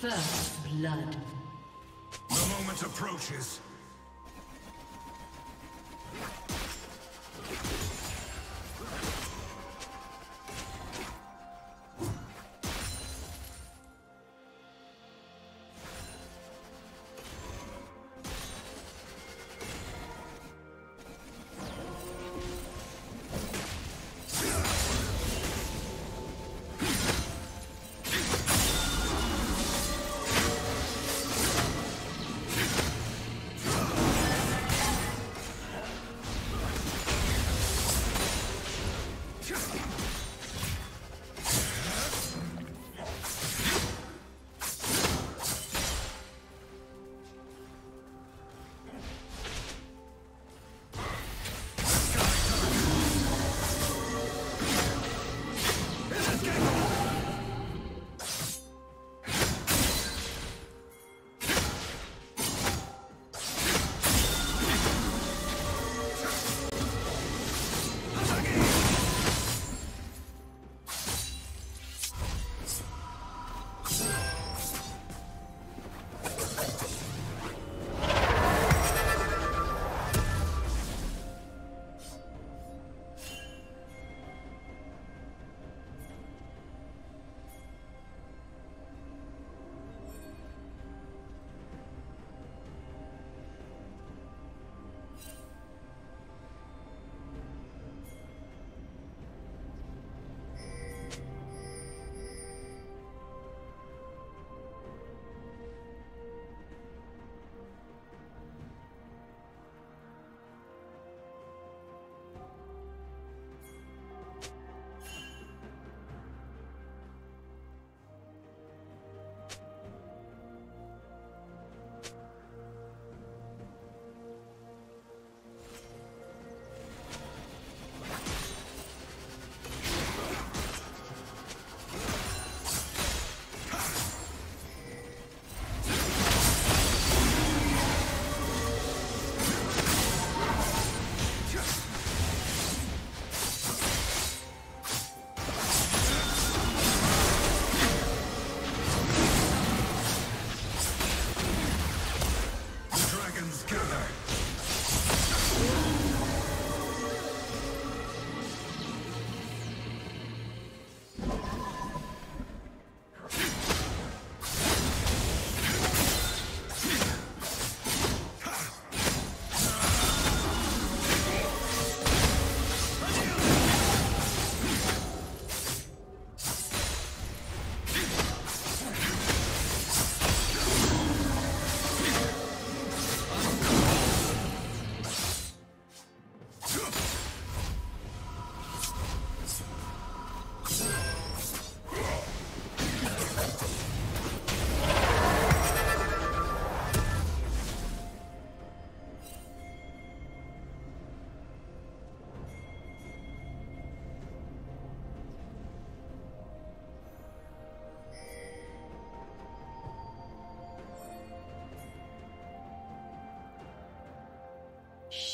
First blood. The moment approaches.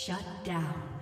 Shut down.